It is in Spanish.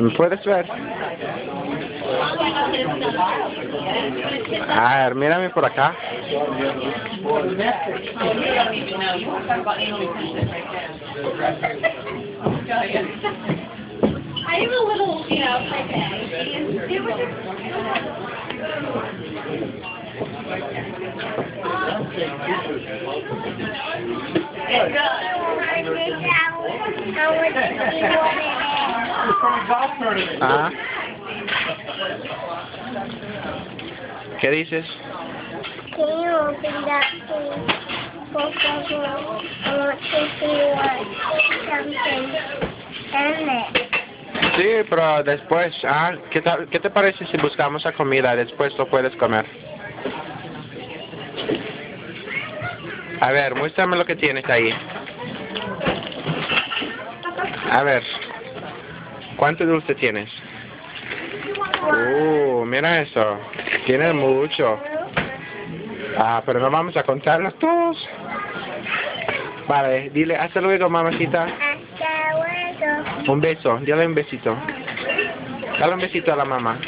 ¿Me puedes ver? A ver, mírame por acá. Something in it. Sí, pero después, ah, ¿qué, tal- ¿qué te parece si buscamos la comida? Después lo puedes comer. A ver, muéstrame lo que tienes ahí. A ver, ¿cuánto dulce tienes? Uh, mira eso, tienes mucho. Ah, pero no vamos a contarlos todos. Vale, dile, hasta luego, mamacita. Hasta luego. Un beso, dale un besito. Dale un besito a la mamá.